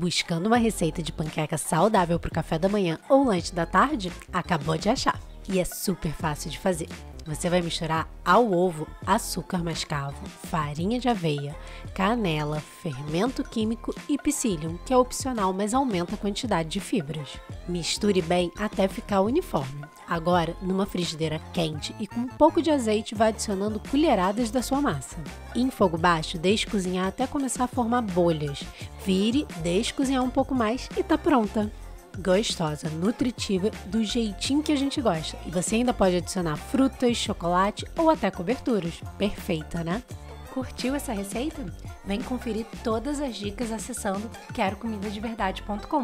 Buscando uma receita de panqueca saudável para o café da manhã ou lanche da tarde? Acabou de achar. E é super fácil de fazer. Você vai misturar ao ovo açúcar mascavo, farinha de aveia, canela, fermento químico e psyllium, que é opcional, mas aumenta a quantidade de fibras. Misture bem até ficar uniforme. Agora, numa frigideira quente e com um pouco de azeite, vai adicionando colheradas da sua massa. Em fogo baixo, deixe cozinhar até começar a formar bolhas. Vire, deixe cozinhar um pouco mais e tá pronta gostosa, nutritiva, do jeitinho que a gente gosta. E você ainda pode adicionar frutas, chocolate ou até coberturas. Perfeita, né? Curtiu essa receita? Vem conferir todas as dicas acessando querocomidadeverdade.com.